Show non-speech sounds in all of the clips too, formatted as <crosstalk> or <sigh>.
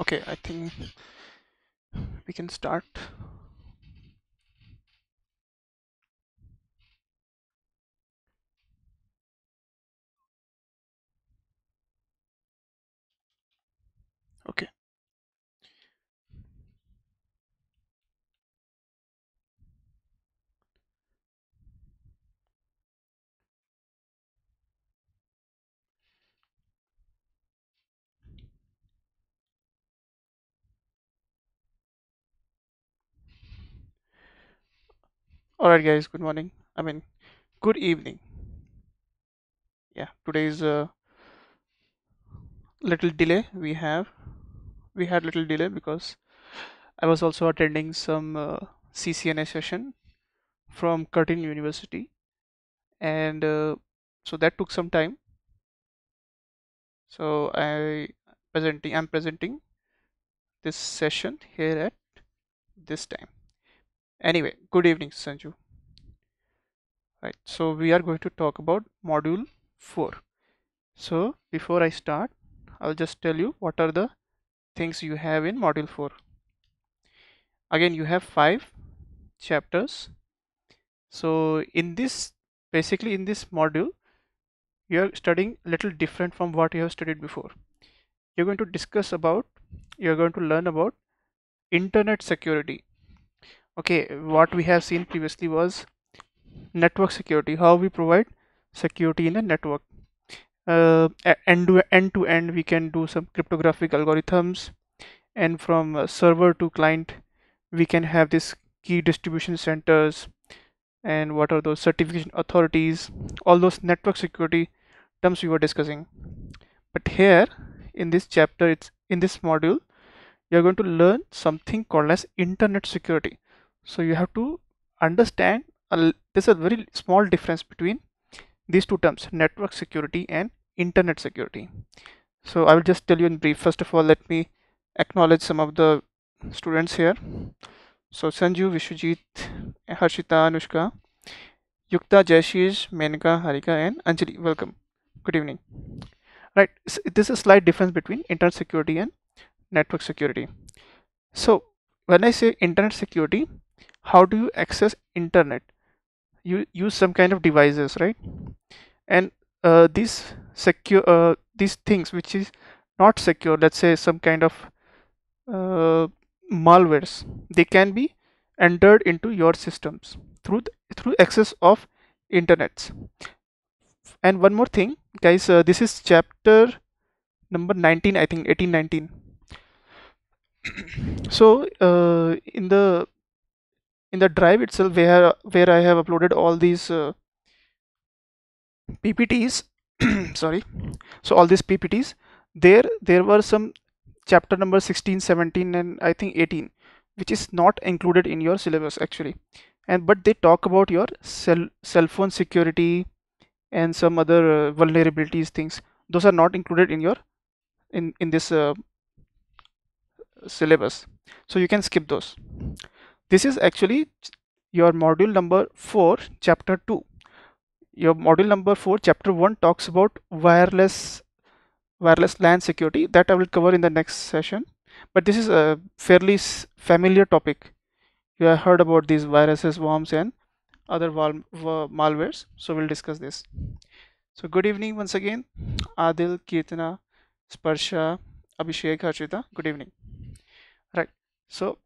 Okay, I think we can start. Okay. All right, guys. Good morning. I mean, good evening. Yeah, today is a little delay. We have we had little delay because I was also attending some uh, CCNA session from Curtin University, and uh, so that took some time. So I presenting I'm presenting this session here at this time. Anyway, good evening, Sanju. Right. So we are going to talk about module 4. So before I start, I'll just tell you what are the things you have in module 4. Again, you have five chapters. So in this, basically in this module, you're studying a little different from what you have studied before. You're going to discuss about, you're going to learn about internet security. Okay, what we have seen previously was network security, how we provide security in a network. Uh, end to end to end, we can do some cryptographic algorithms, and from uh, server to client, we can have this key distribution centers and what are those certification authorities, all those network security terms we were discussing. But here in this chapter, it's in this module, you're going to learn something called as internet security. So you have to understand a, there's a very small difference between these two terms network security and internet security. So i will just tell you in brief. First of all let me acknowledge some of the students here. So sanju vishwajit harshita anushka yukta jashish menka harika and anjali welcome. Good evening. Right so this is a slight difference between internet security and network security. So when i say internet security how do you access internet? You use some kind of devices right? And uh, these secure uh, these things which is not secure let's say some kind of uh, malwares they can be entered into your systems through through access of internets. And one more thing guys uh, this is chapter number 19 i think 18 19 <coughs> so uh, in the in the drive itself where where i have uploaded all these uh, ppts <clears throat> sorry. So all these ppts there there were some chapter number 16 17 and i think 18 which is not included in your syllabus actually. And but they talk about your cell cell phone security and some other uh, vulnerabilities things. Those are not included in your in in this uh, syllabus. So you can skip those this is actually your module number 4 chapter 2 your module number 4 chapter 1 talks about wireless wireless LAN security. That I will cover in the next session. But this is a fairly familiar topic. You have heard about these viruses worms and other malwares. So we'll discuss this. So good evening once again. Adil Kirtana Sparsha Abhishek Harshita. Good evening. Right. So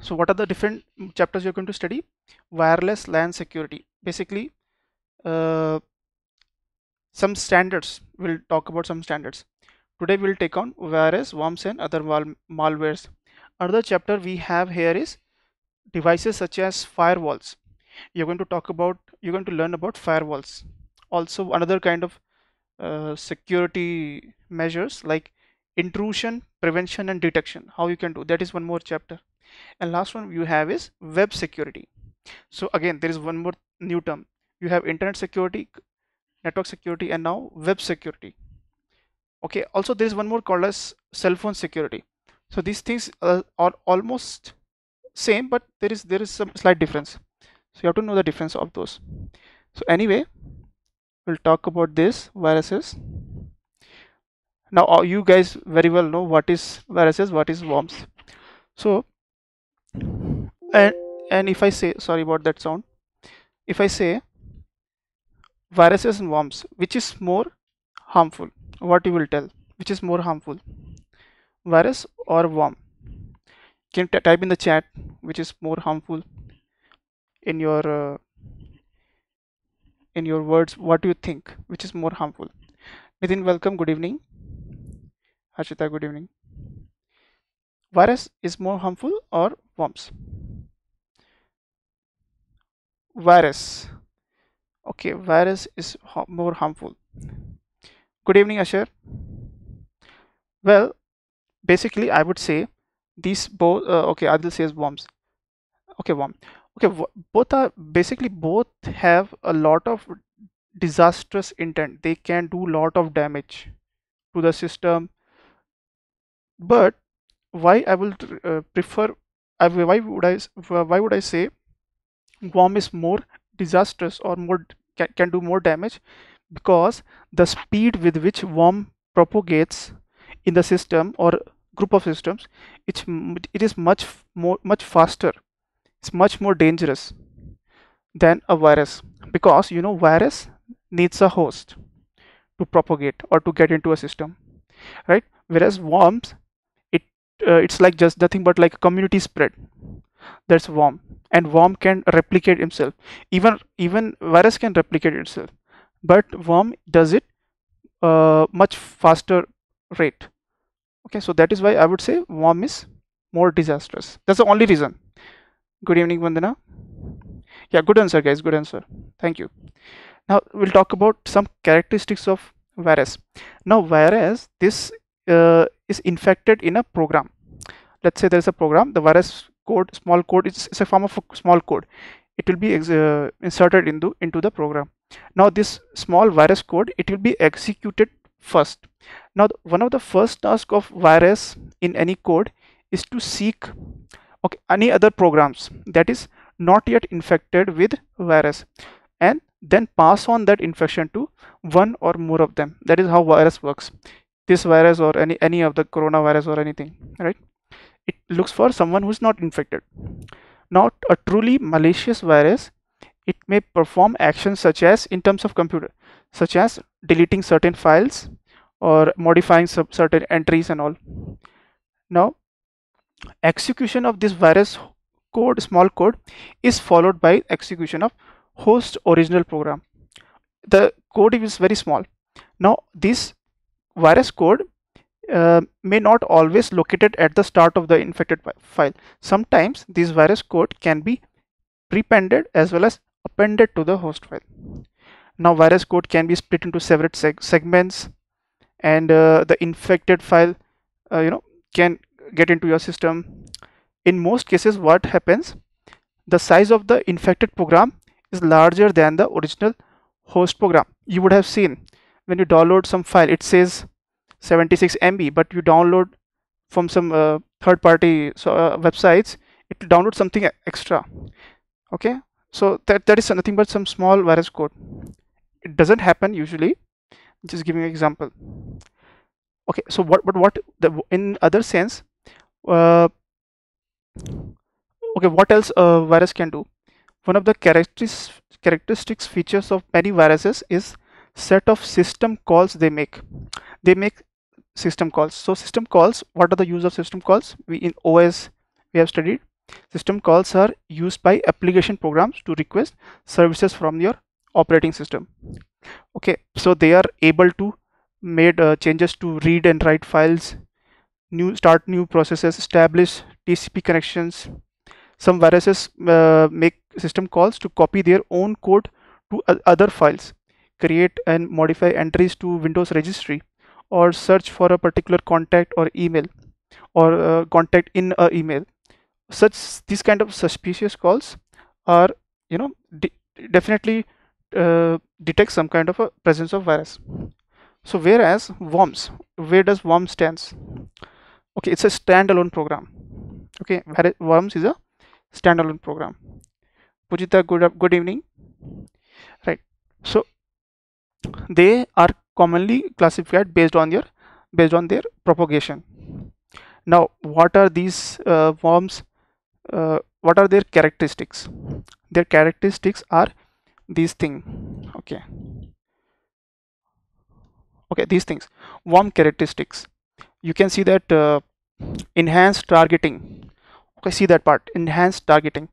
so what are the different chapters you're going to study? Wireless LAN security. Basically uh, some standards. We'll talk about some standards. Today we'll take on virus worms and other mal malwares. Another chapter we have here is devices such as firewalls. You're going to talk about you're going to learn about firewalls. Also another kind of uh, security measures like intrusion prevention and detection. How you can do? That is one more chapter. And last one you have is web security. So again there is one more new term. You have internet security network security and now web security. Okay also there is one more called as cell phone security. So these things uh, are almost same but there is there is some slight difference. So you have to know the difference of those. So anyway we'll talk about this viruses now you guys very well know what is viruses what is worms. So and and if i say sorry about that sound. If i say viruses and worms which is more harmful? What you will tell? Which is more harmful? Virus or worm? Can type in the chat which is more harmful in your uh, in your words what do you think which is more harmful? Nitin welcome. Good evening Hashita good evening. Virus is more harmful or worms virus. Okay virus is more harmful. Good evening Asher. Well basically I would say these both uh, okay Adil says worms. Okay worm. Okay both are basically both have a lot of disastrous intent. They can do a lot of damage to the system but why I will uh, prefer why would I why would I say worm is more disastrous or more can, can do more damage? Because the speed with which worm propagates in the system or group of systems it's it is much more much faster. It's much more dangerous than a virus. Because you know virus needs a host to propagate or to get into a system right? Whereas worms it uh, it's like just nothing but like community spread. That's worm and worm can replicate himself. Even even virus can replicate itself. But worm does it uh, much faster rate. Okay so that is why i would say worm is more disastrous. That's the only reason. Good evening vandana. Yeah good answer guys. Good answer. Thank you. Now we'll talk about some characteristics of virus. Now virus this uh, is infected in a program. Let's say there's a program the virus code small code it's, it's a form of a small code. It will be uh, inserted into into the program. Now this small virus code it will be executed first. Now one of the first task of virus in any code is to seek okay any other programs that is not yet infected with virus and then pass on that infection to one or more of them. That is how virus works this virus or any any of the coronavirus or anything right? It looks for someone who's not infected. Not a truly malicious virus it may perform actions such as in terms of computer such as deleting certain files or modifying certain entries and all. Now execution of this virus code small code is followed by execution of host original program. The code is very small. Now this virus code uh, may not always located at the start of the infected file. Sometimes this virus code can be prepended as well as appended to the host file. Now virus code can be split into separate seg segments and uh, the infected file uh, you know can get into your system. In most cases what happens the size of the infected program is larger than the original host program. You would have seen when you download some file it says 76 MB but you download from some uh, third party so, uh, websites it will download something extra. Okay? So that that is nothing but some small virus code. It doesn't happen usually. Just giving an example. Okay so what but what the in other sense uh, okay what else a virus can do? One of the characteristics characteristics features of many viruses is set of system calls they make. They make system calls. So system calls what are the use of system calls? We in os we have studied. System calls are used by application programs to request services from your operating system. Okay so they are able to made uh, changes to read and write files new start new processes establish tcp connections. Some viruses uh, make system calls to copy their own code to other files create and modify entries to windows registry or search for a particular contact or email or uh, contact in a email. Such these kind of suspicious calls are you know de definitely uh, detect some kind of a presence of virus. So whereas worms where does worm stands? Okay it's a standalone program. Okay worms is a standalone program. Pujita good good evening. Right. So they are commonly classified based on your based on their propagation. Now what are these uh, worms uh, what are their characteristics? Their characteristics are these thing okay. Okay these things. Worm characteristics. You can see that uh, enhanced targeting. Okay see that part. Enhanced targeting.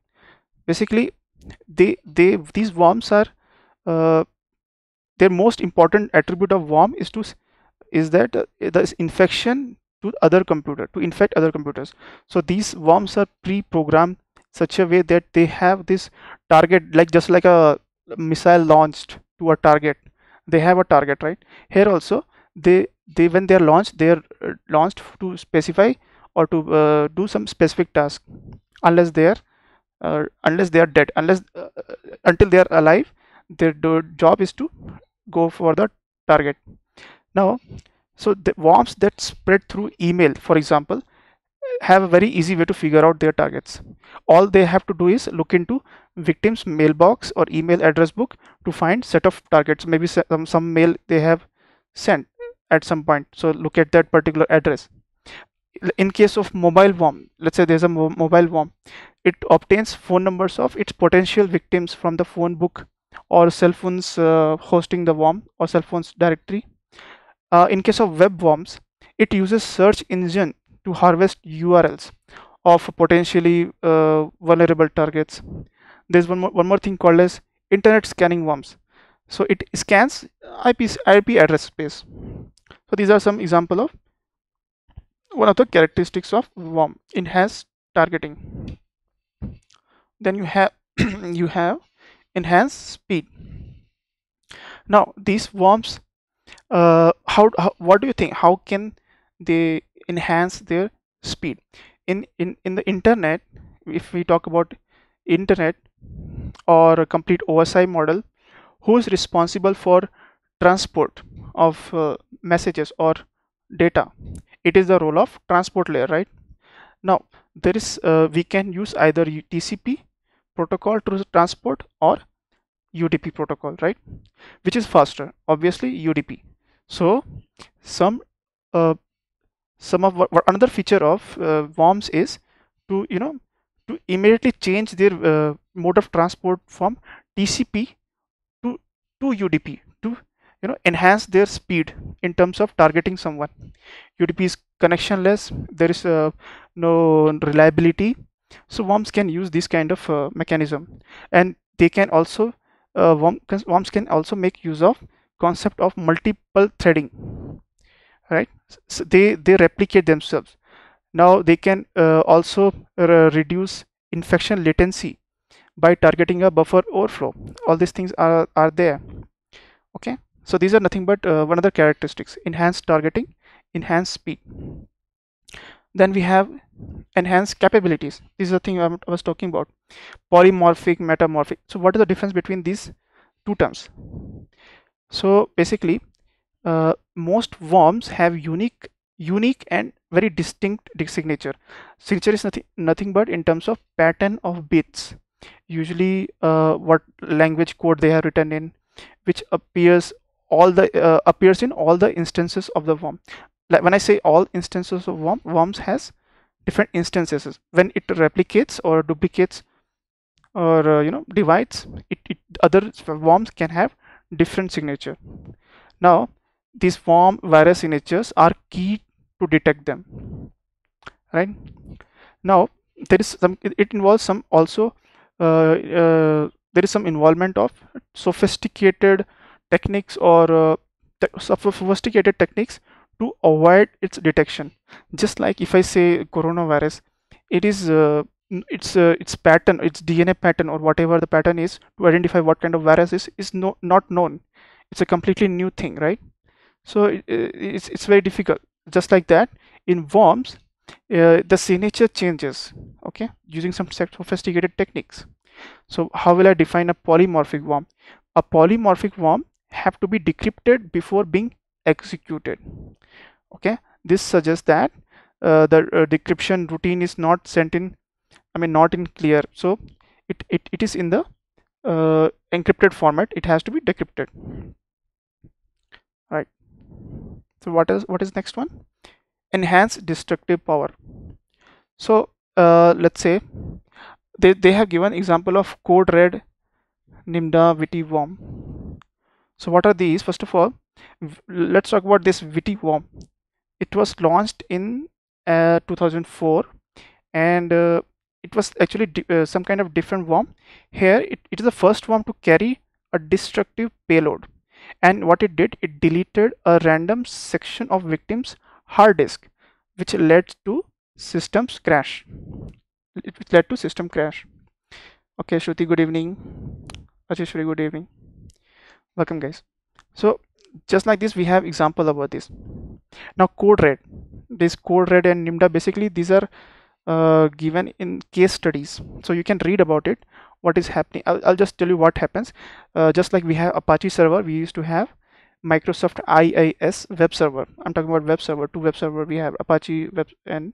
Basically they they these worms are uh, their most important attribute of worm is to is that uh, the infection to other computer to infect other computers. So these worms are pre-programmed such a way that they have this target like just like a missile launched to a target. They have a target right? Here also they they when they are launched they are uh, launched to specify or to uh, do some specific task. Unless they are uh, unless they are dead unless uh, until they are alive their job is to go for the target. Now so the worms that spread through email for example have a very easy way to figure out their targets. All they have to do is look into victim's mailbox or email address book to find set of targets. Maybe some, some mail they have sent at some point. So look at that particular address. In case of mobile worm let's say there's a mo mobile worm it obtains phone numbers of its potential victims from the phone book or cell phones uh, hosting the worm or cell phones directory uh, in case of web worms it uses search engine to harvest urls of potentially uh, vulnerable targets. There's one more, one more thing called as internet scanning worms. So it scans IP, IP address space. So these are some example of one of the characteristics of worm enhanced targeting. Then you have <clears throat> you have enhanced speed. Now these worms uh, how, how what do you think? How can they enhance their speed? In in in the internet if we talk about internet or a complete OSI model who is responsible for transport of uh, messages or data? It is the role of transport layer right? Now there is uh, we can use either TCP protocol to transport or UDP protocol right? Which is faster obviously UDP so some uh, some of what, what another feature of uh, worms is to you know to immediately change their uh, mode of transport from TCP to to UDP to you know enhance their speed in terms of targeting someone. Udp is connectionless there is uh, no reliability so worms can use this kind of uh, mechanism. And they can also uh, worm, worms can also make use of concept of multiple threading right? So they they replicate themselves. Now they can uh, also reduce infection latency by targeting a buffer overflow. All these things are are there. Okay? So these are nothing but uh, one other characteristics. Enhanced targeting enhanced speed then we have enhanced capabilities. This is the thing I was talking about. Polymorphic metamorphic. So what is the difference between these two terms? So basically uh, most worms have unique unique and very distinct signature. Signature is nothing nothing but in terms of pattern of bits. Usually uh, what language code they have written in which appears all the uh, appears in all the instances of the worm like when i say all instances of worm worms has different instances. When it replicates or duplicates or uh, you know divides it, it other worms can have different signature. Now these worm virus signatures are key to detect them right? Now there is some it involves some also uh, uh, there is some involvement of sophisticated techniques or uh, sophisticated techniques to avoid its detection. Just like if i say coronavirus it is uh, its uh, its pattern its dna pattern or whatever the pattern is to identify what kind of virus is is no, not known. It's a completely new thing right? So it, it's, it's very difficult. Just like that in worms uh, the signature changes okay using some sophisticated techniques. So how will i define a polymorphic worm? A polymorphic worm have to be decrypted before being executed. Okay? This suggests that uh, the uh, decryption routine is not sent in I mean not in clear. So it, it, it is in the uh, encrypted format. It has to be decrypted. Right. So what is what is next one? Enhance destructive power. So uh, let's say they, they have given example of code red nimda witty worm. So what are these? First of all let's talk about this worm. It was launched in uh, 2004 and uh, it was actually uh, some kind of different worm. Here it, it is the first worm to carry a destructive payload. And what it did it deleted a random section of victims hard disk which led to systems crash. It led to system crash. Okay shruti good evening. Ajishwari, good evening. Welcome guys. So just like this we have example about this. Now code red. This code red and nimda basically these are uh, given in case studies. So you can read about it what is happening. I'll, I'll just tell you what happens. Uh, just like we have Apache server we used to have Microsoft IIS web server. I'm talking about web server two web server we have Apache web and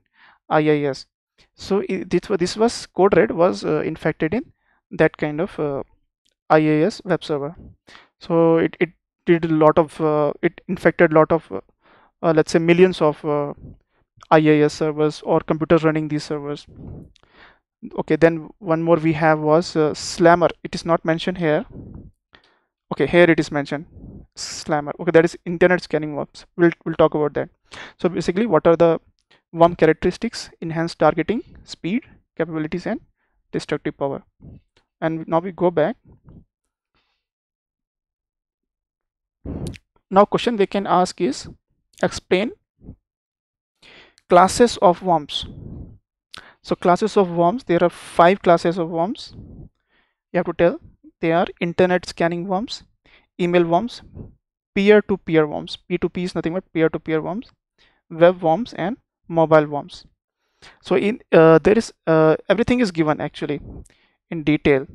IIS so it, this, this was code red was uh, infected in that kind of uh, IIS web server. So it, it did a lot of uh, it infected a lot of uh, uh, let's say millions of IIS servers or computers running these servers. Okay then one more we have was uh, slammer. It is not mentioned here. Okay here it is mentioned. Slammer. Okay that is internet scanning worms we'll, we'll talk about that. So basically what are the worm characteristics? Enhanced targeting speed capabilities and destructive power. And now we go back now question they can ask is explain classes of worms. So classes of worms there are five classes of worms. You have to tell they are internet scanning worms email worms peer-to-peer -peer worms p2p is nothing but peer-to-peer -peer worms web worms and mobile worms. So in uh, there is uh, everything is given actually in detail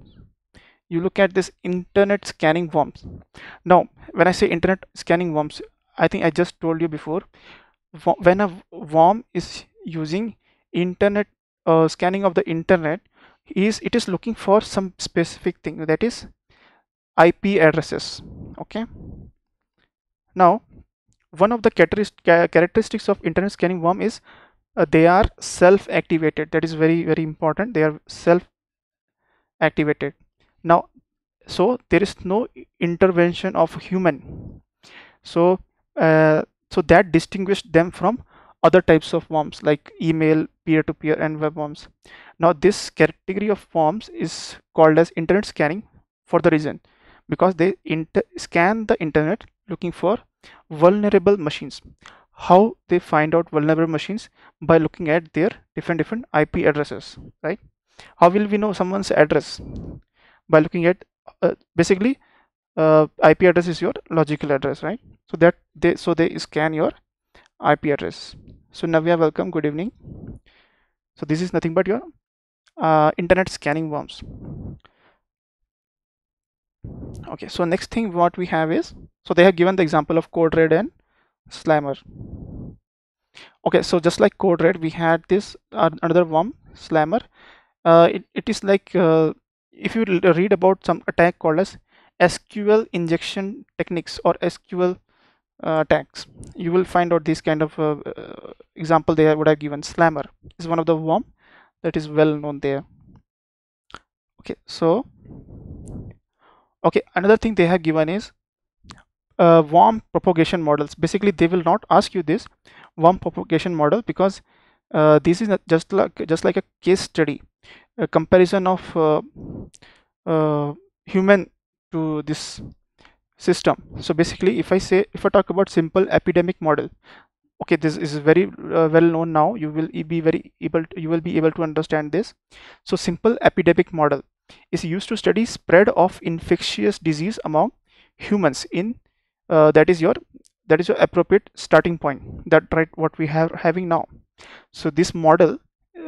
you look at this internet scanning worms. Now when i say internet scanning worms i think i just told you before when a worm is using internet uh, scanning of the internet is it is looking for some specific thing that is ip addresses okay? Now one of the characteristics of internet scanning worm is uh, they are self activated that is very very important. They are self activated now so there is no intervention of human. So uh, so that distinguished them from other types of worms like email peer-to-peer -peer, and web worms. Now this category of worms is called as internet scanning for the reason because they scan the internet looking for vulnerable machines. How they find out vulnerable machines? By looking at their different different ip addresses right? How will we know someone's address by looking at uh, basically uh, ip address is your logical address right? So that they so they scan your ip address. So navya welcome. Good evening. So this is nothing but your uh, internet scanning worms. Okay so next thing what we have is so they have given the example of code red and slammer. Okay so just like code red we had this uh, another worm slammer. Uh, it, it is like uh, if you read about some attack called as SQL injection techniques or SQL uh, attacks, you will find out this kind of uh, uh, example they would have given. Slammer is one of the worm that is well known there. Okay, so okay, another thing they have given is uh, worm propagation models. Basically, they will not ask you this worm propagation model because uh, this is just like just like a case study a comparison of uh, uh, human to this system. So basically if i say if i talk about simple epidemic model okay this is very uh, well known now. You will be very able to, you will be able to understand this. So simple epidemic model is used to study spread of infectious disease among humans in uh, that is your that is your appropriate starting point. That right what we have having now. So this model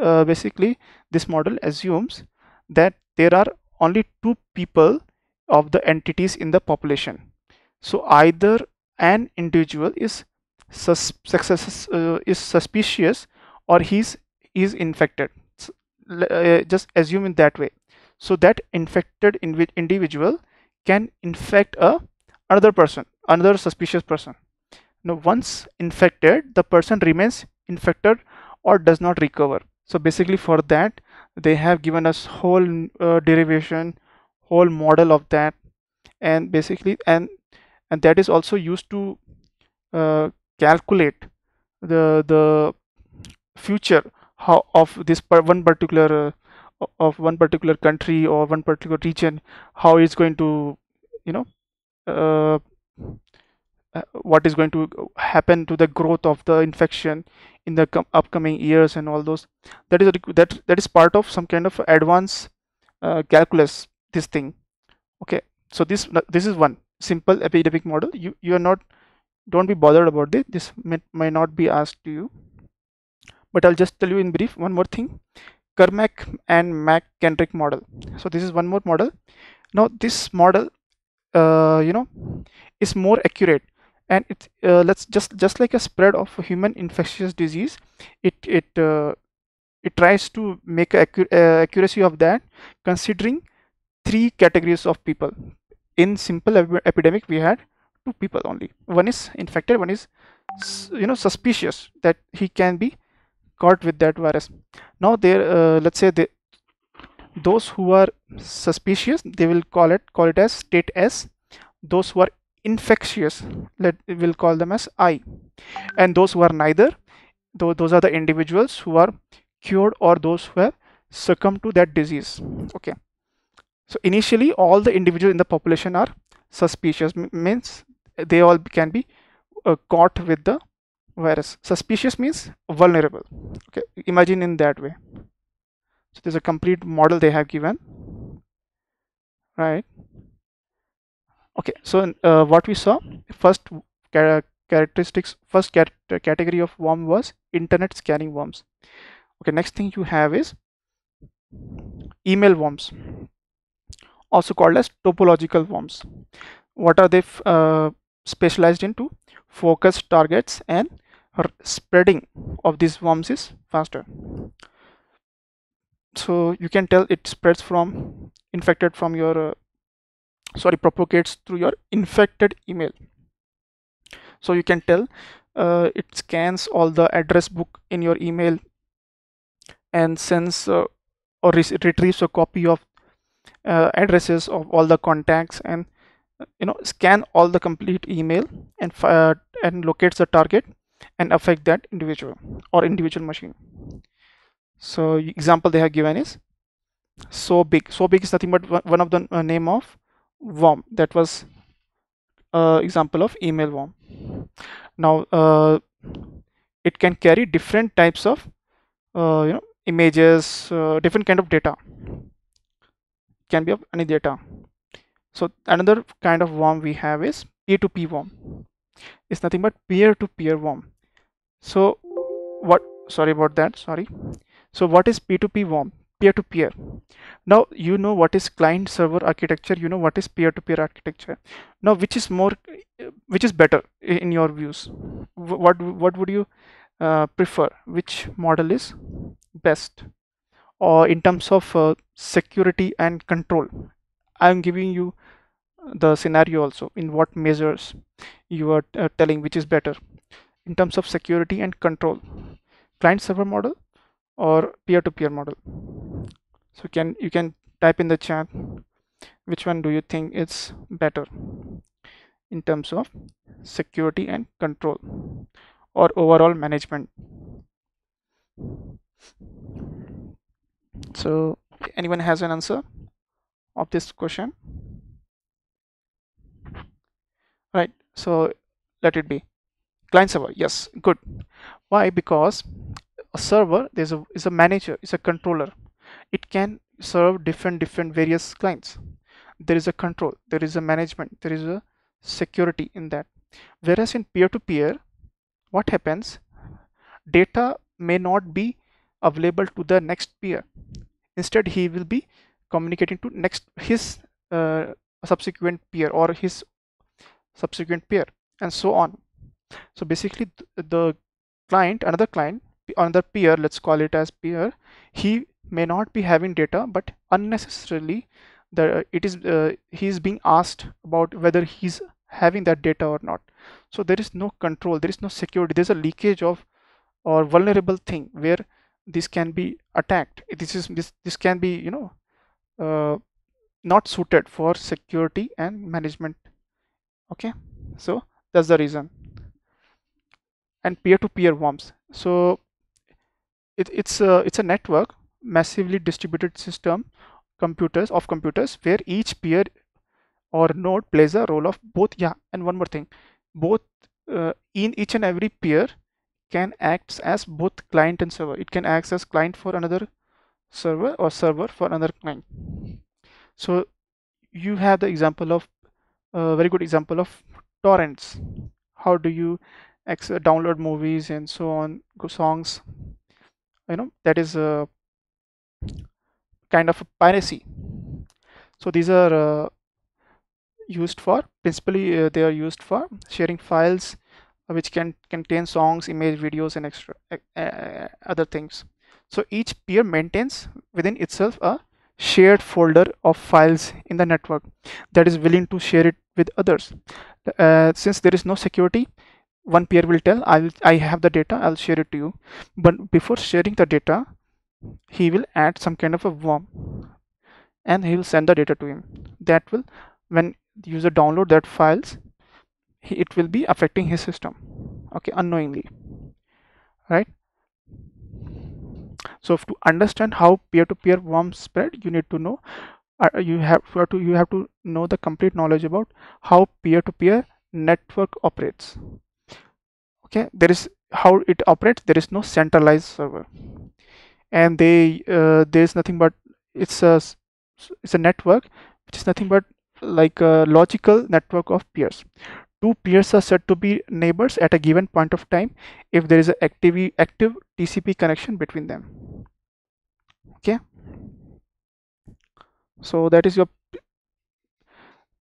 uh, basically this model assumes that there are only two people of the entities in the population. So either an individual is sus success, uh, is suspicious or he's is infected. Uh, just assume in that way. So that infected individual can infect a another person another suspicious person. Now once infected the person remains infected or does not recover so basically for that they have given us whole uh, derivation whole model of that. And basically and and that is also used to uh, calculate the the future how of this per one particular uh, of one particular country or one particular region how it's going to you know uh, uh, what is going to happen to the growth of the infection in the upcoming years and all those. That is a, that that is part of some kind of advanced uh, calculus this thing. Okay so this this is one simple epidemic model. You you are not don't be bothered about this this may, may not be asked to you. But i'll just tell you in brief one more thing. Kermack and McKendrick model. So this is one more model. Now this model uh, you know is more accurate and it uh, let's just just like a spread of a human infectious disease it it uh, it tries to make uh, accuracy of that considering three categories of people. In simple ep epidemic we had two people only. One is infected one is you know suspicious that he can be caught with that virus. Now there uh, let's say they, those who are suspicious they will call it call it as state s. Those who are infectious let we'll call them as i and those who are neither though those are the individuals who are cured or those who have succumbed to that disease. Okay. So initially all the individuals in the population are suspicious means they all can be uh, caught with the virus. Suspicious means vulnerable. Okay. Imagine in that way. So there's a complete model they have given. Right okay so uh, what we saw first characteristics first cat category of worm was internet scanning worms. Okay next thing you have is email worms also called as topological worms. What are they uh, specialized into? Focus targets and spreading of these worms is faster. So you can tell it spreads from infected from your uh, sorry propagates through your infected email. So you can tell uh, it scans all the address book in your email and sends uh, or retrieves a copy of uh, addresses of all the contacts and you know scan all the complete email and uh, and locates the target and affect that individual or individual machine. So example they have given is Sobig Sobig is nothing but one of the uh, name of worm that was uh, example of email worm now uh, it can carry different types of uh, you know images uh, different kind of data. Can be of any data. So another kind of worm we have is p2p worm it's nothing but peer-to-peer -peer worm so what sorry about that sorry. So what is p2p worm peer-to-peer. Now you know what is client server architecture you know what is peer-to-peer -peer architecture. Now which is more which is better in your views? What what would you uh, prefer? Which model is best? Or in terms of uh, security and control i'm giving you the scenario also in what measures you are uh, telling which is better. In terms of security and control client server model or peer-to-peer -peer model. So you can you can type in the chat which one do you think is better in terms of security and control or overall management? So anyone has an answer of this question? Right so let it be. Client server yes good. Why? Because a server there's a is a manager is a controller. It can serve different different various clients. There is a control there is a management there is a security in that. Whereas in peer-to-peer -peer, what happens? Data may not be available to the next peer. Instead he will be communicating to next his uh, subsequent peer or his subsequent peer and so on. So basically the client another client another peer let's call it as peer he may not be having data but unnecessarily the it is uh, he is being asked about whether he's having that data or not. So there is no control there is no security there's a leakage of or vulnerable thing where this can be attacked. This is this this can be you know uh, not suited for security and management. Okay? So that's the reason. And peer-to-peer -peer worms. So it, it's a it's a network massively distributed system computers of computers where each peer or node plays a role of both yeah and one more thing. Both uh, in each and every peer can act as both client and server. It can act as client for another server or server for another client. So you have the example of a very good example of torrents. How do you download movies and so on go songs you know that is a kind of a piracy. So these are uh, used for principally uh, they are used for sharing files uh, which can contain songs image videos and extra uh, uh, other things. So each peer maintains within itself a shared folder of files in the network that is willing to share it with others. Uh, since there is no security one peer will tell I will I have the data I'll share it to you. But before sharing the data he will add some kind of a worm and he will send the data to him. That will when the user download that files he, it will be affecting his system okay unknowingly right? So to understand how peer-to-peer -peer worms spread you need to know uh, you have to you have to know the complete knowledge about how peer-to-peer -peer network operates okay there is how it operates. There is no centralized server and they uh, there's nothing but it's a it's a network which is nothing but like a logical network of peers. Two peers are said to be neighbors at a given point of time if there is an active active tcp connection between them. Okay? So that is your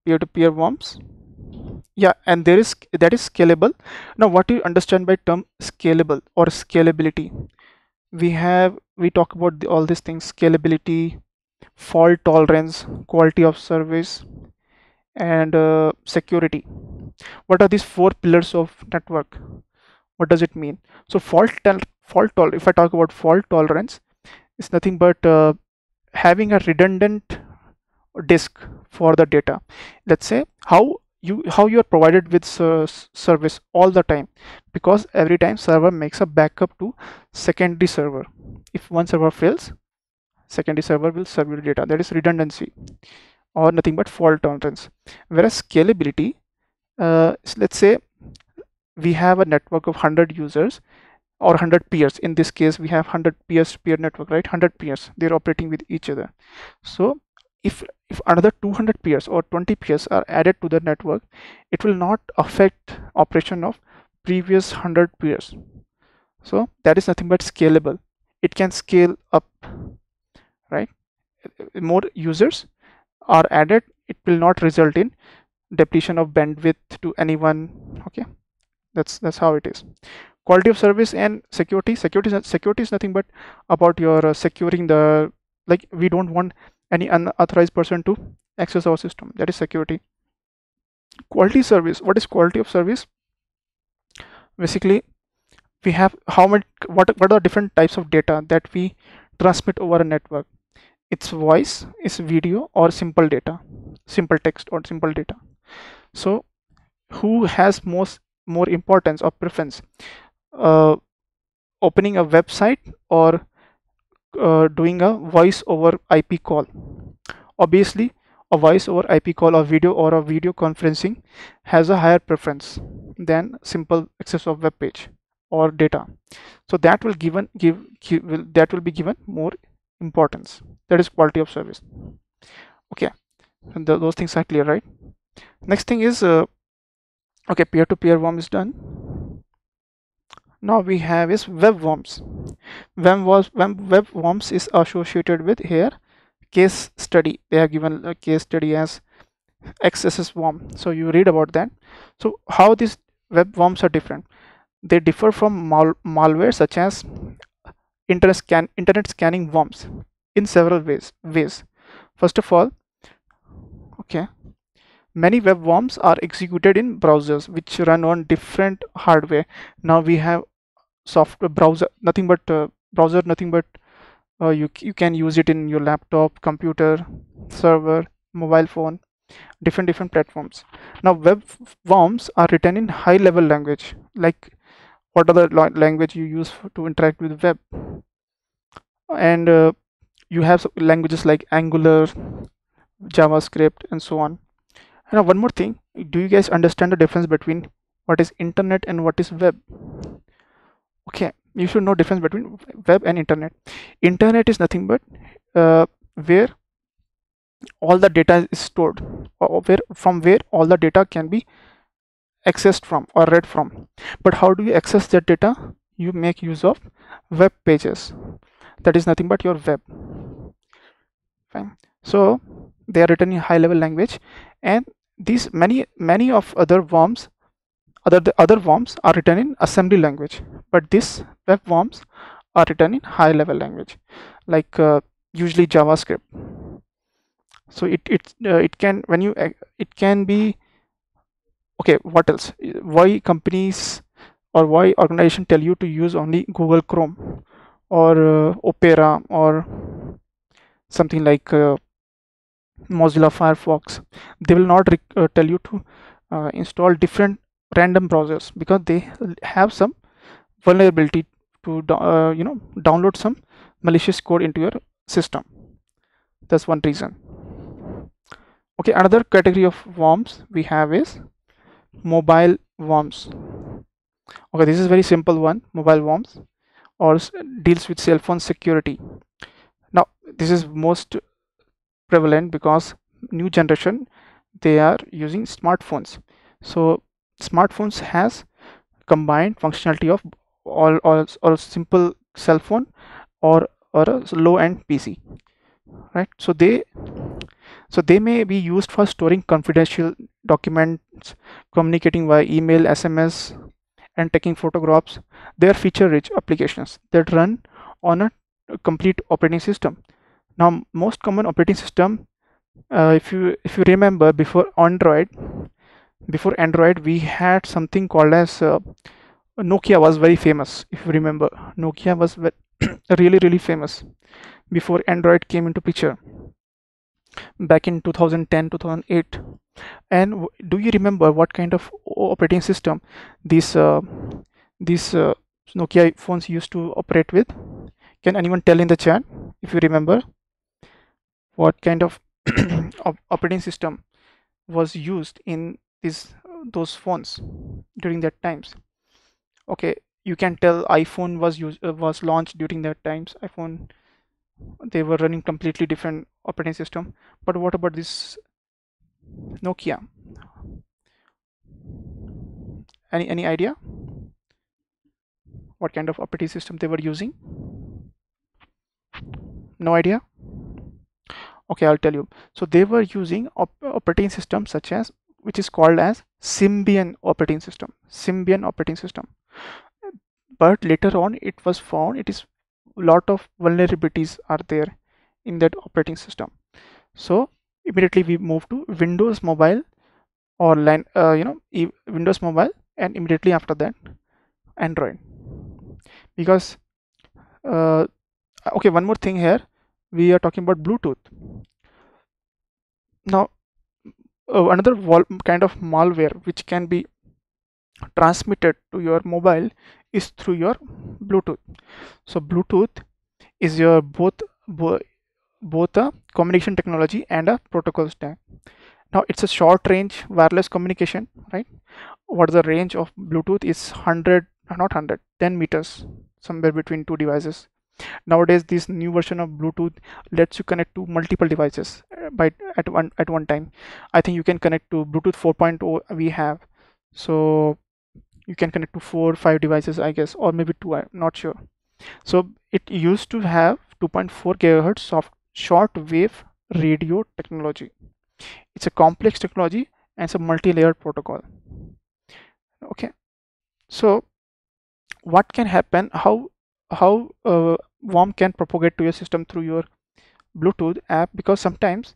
peer-to-peer -peer worms yeah and there is that is scalable. Now what do you understand by term scalable or scalability? We have we talk about the, all these things scalability fault tolerance quality of service and uh, security. What are these four pillars of network? What does it mean? So fault fault tol if i talk about fault tolerance it's nothing but uh, having a redundant disk for the data. Let's say how you how you are provided with service all the time. Because every time server makes a backup to secondary server. If one server fails secondary server will serve your data. That is redundancy or nothing but fault tolerance. Whereas scalability uh, let's say we have a network of 100 users or 100 peers. In this case we have 100 peers peer network right? 100 peers. They're operating with each other. So if if another 200 peers or 20 peers are added to the network it will not affect operation of previous 100 peers. So that is nothing but scalable. It can scale up right? More users are added it will not result in depletion of bandwidth to anyone okay? That's that's how it is. Quality of service and security security security is nothing but about your uh, securing the like we don't want any unauthorized person to access our system. That is security. Quality service. What is quality of service? Basically we have how much what what are different types of data that we transmit over a network? It's voice it's video or simple data simple text or simple data. So who has most more importance or preference? Uh, opening a website or uh, doing a voice over IP call. Obviously, a voice over IP call or video or a video conferencing has a higher preference than simple access of web page or data. So that will given give, give will, that will be given more importance. That is quality of service. Okay, and those things are clear, right? Next thing is uh, okay, peer-to-peer -peer is done now we have is web worms web was web worms is associated with here case study. They have given a case study as xss worm. So you read about that. So how these web worms are different? They differ from mal malware such as internet scan internet scanning worms in several ways ways. First of all okay many web worms are executed in browsers which run on different hardware. Now we have software browser nothing but uh, browser nothing but uh, you, you can use it in your laptop computer server mobile phone different different platforms. Now web worms are written in high level language like what other language you use to interact with web? And uh, you have languages like angular javascript and so on. Now one more thing. Do you guys understand the difference between what is internet and what is web okay you should know difference between web and internet. Internet is nothing but uh, where all the data is stored or where from where all the data can be accessed from or read from. But how do you access that data? You make use of web pages. That is nothing but your web. Fine. So they are written in high level language and these many many of other worms other the other worms are written in assembly language but this web worms are written in high level language like uh, usually javascript. So it it uh, it can when you uh, it can be okay what else? Why companies or why organization tell you to use only google chrome or uh, opera or something like uh, mozilla firefox? They will not uh, tell you to install different random browsers because they have some vulnerability to uh, you know download some malicious code into your system. That's one reason. Okay another category of worms we have is mobile worms. Okay this is very simple one mobile worms or deals with cell phone security. Now this is most prevalent because new generation they are using smartphones. So smartphones has combined functionality of all or, or simple cell phone or or a low end pc right? So they so they may be used for storing confidential documents communicating via email sms and taking photographs. They are feature rich applications that run on a complete operating system. Now most common operating system uh, if you if you remember before android before android we had something called as uh, nokia was very famous if you remember. Nokia was <clears throat> really really famous before android came into picture. Back in 2010 2008 and do you remember what kind of operating system these uh, these uh, nokia phones used to operate with? Can anyone tell in the chat if you remember? What kind of <clears throat> operating system was used in these those phones during that times okay you can tell iphone was used uh, was launched during that times. iphone they were running completely different operating system. But what about this nokia? Any any idea? What kind of operating system they were using? No idea? Okay i'll tell you. So they were using op operating system such as which is called as symbian operating system. Symbian operating system but later on it was found it is lot of vulnerabilities are there in that operating system. So immediately we move to windows mobile or line uh, you know windows mobile and immediately after that android. Because uh, okay one more thing here. We are talking about bluetooth. Now uh, another kind of malware which can be transmitted to your mobile is through your bluetooth. So bluetooth is your both bo both a communication technology and a protocol stack. Now it's a short range wireless communication right? What the range of bluetooth is 100 not 100 10 meters somewhere between two devices. Nowadays this new version of bluetooth lets you connect to multiple devices uh, by at one at one time. I think you can connect to bluetooth 4.0 we have. So you can connect to four five devices i guess or maybe two i'm not sure. So it used to have 2.4 gigahertz of short wave radio technology. It's a complex technology and it's a multi-layered protocol. Okay. So what can happen? How how uh, worm can propagate to your system through your bluetooth app? Because sometimes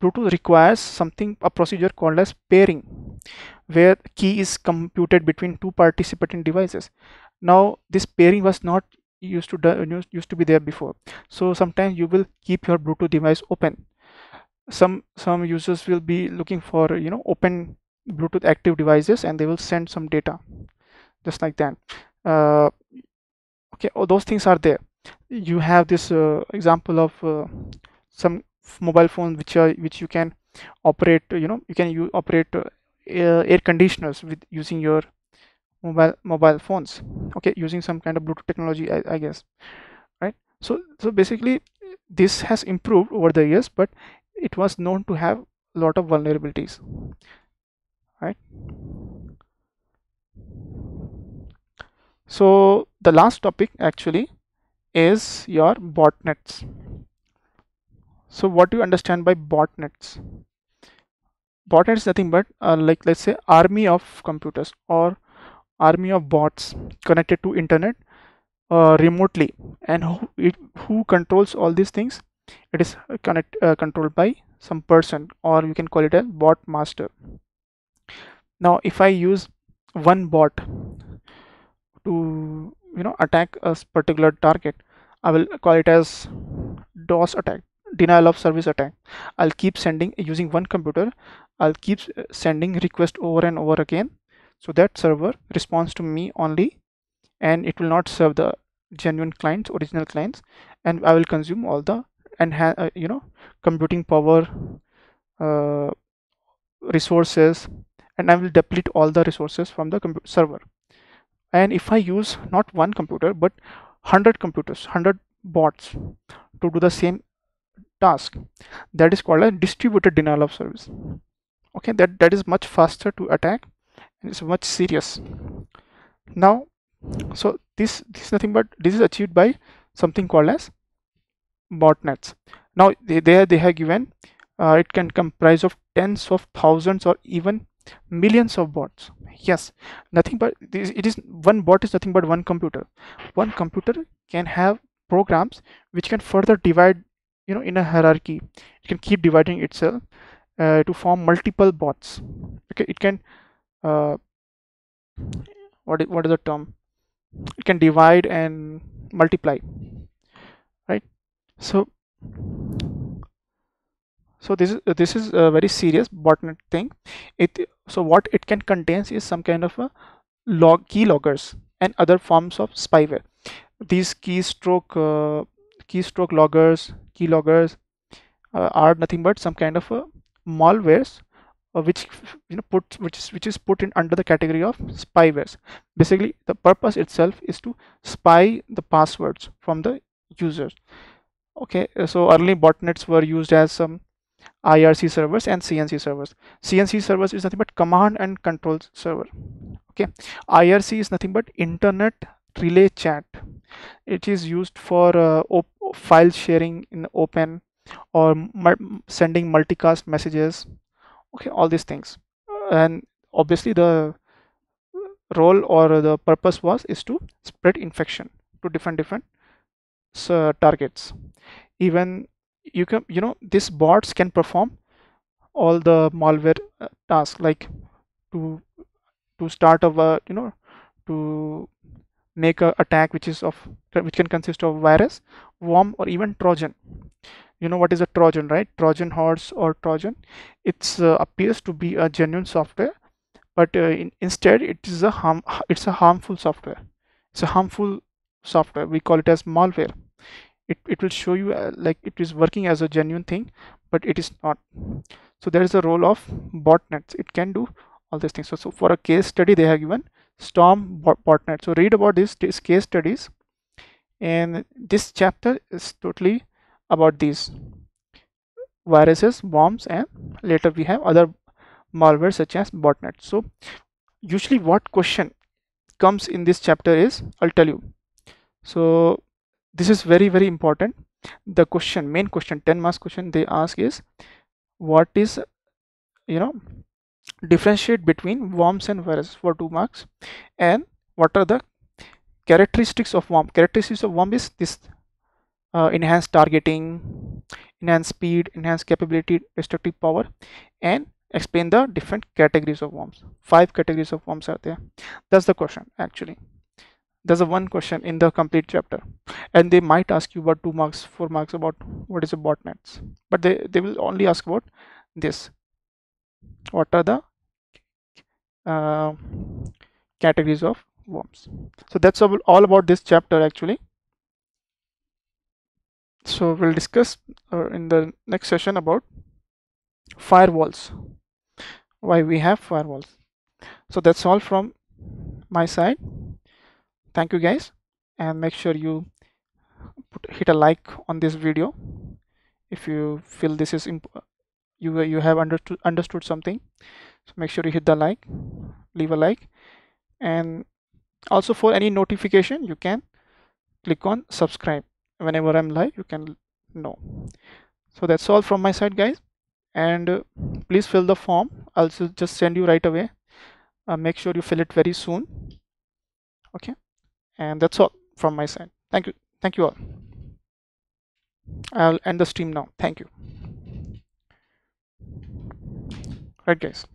bluetooth requires something a procedure called as pairing where key is computed between two participating devices. Now this pairing was not used to used to be there before. So sometimes you will keep your bluetooth device open. Some some users will be looking for you know open bluetooth active devices and they will send some data just like that. Uh, okay all those things are there. You have this uh, example of uh, some mobile phones which are which you can operate you know you can you operate uh, air conditioners with using your mobile mobile phones okay using some kind of bluetooth technology I, I guess right? So so basically this has improved over the years but it was known to have a lot of vulnerabilities right? So the last topic actually is your botnets so what do you understand by botnets? Botnet is nothing but uh, like let's say army of computers or army of bots connected to internet uh, remotely. And who, it, who controls all these things? It is connect uh, controlled by some person or you can call it a bot master. Now if i use one bot to you know attack a particular target i will call it as dos attack denial of service attack. I'll keep sending using one computer. I'll keep sending request over and over again so that server responds to me only and it will not serve the genuine clients original clients and i will consume all the and uh, you know computing power uh, resources and I will deplete all the resources from the server. And if I use not one computer but 100 computers 100 bots to do the same task. That is called a distributed denial of service. Okay that that is much faster to attack and it's much serious. Now so this this is nothing but this is achieved by something called as botnets. Now they, there they have given uh, it can comprise of tens of thousands or even millions of bots. Yes nothing but this, it is one bot is nothing but one computer. One computer can have programs which can further divide you know in a hierarchy it can keep dividing itself uh, to form multiple bots. Okay it can uh, what is, what is the term? It can divide and multiply right? So so this is this is a very serious botnet thing. It so what it can contains is some kind of a log key loggers and other forms of spyware. These keystroke uh, keystroke loggers key loggers uh, are nothing but some kind of a malwares uh, which you know put which is which is put in under the category of spywares basically the purpose itself is to spy the passwords from the users okay so early botnets were used as some IRC servers and CNC servers. CNC servers is nothing but command and control server. Okay, IRC is nothing but internet relay chat. It is used for uh, file sharing in open or sending multicast messages. Okay, all these things, and obviously the role or the purpose was is to spread infection to different different uh, targets. Even you can you know these bots can perform all the malware uh, tasks like to to start a uh, you know to make a attack which is of which can consist of virus worm or even trojan. You know what is a trojan right? Trojan horse or trojan? It uh, appears to be a genuine software but uh, in, instead it is a harm it's a harmful software. It's a harmful software. We call it as malware. It, it will show you uh, like it is working as a genuine thing but it is not. So there is a role of botnets. It can do all these things. So, so for a case study they have given storm botnet. So read about this, this case studies. And this chapter is totally about these viruses bombs and later we have other malware such as botnet. So usually what question comes in this chapter is i'll tell you. So this is very very important. The question main question 10 marks question they ask is what is you know differentiate between worms and viruses for two marks. And what are the characteristics of worm? Characteristics of worm is this uh, enhance targeting enhanced speed enhanced capability destructive power and explain the different categories of worms. Five categories of worms are there. That's the question actually. There's a one question in the complete chapter. And they might ask you about two marks four marks about what is a botnets. But they, they will only ask about this what are the uh, categories of worms? So that's all about this chapter actually. So we'll discuss uh, in the next session about firewalls. Why we have firewalls. So that's all from my side. Thank you guys. And make sure you put, hit a like on this video. If you feel this is you you have understood understood something. So make sure you hit the like leave a like. And also for any notification you can click on subscribe. Whenever i'm live you can know. So that's all from my side guys. And uh, please fill the form. I'll just send you right away. Uh, make sure you fill it very soon. Okay? And that's all from my side. Thank you. Thank you all. I'll end the stream now. Thank you right guys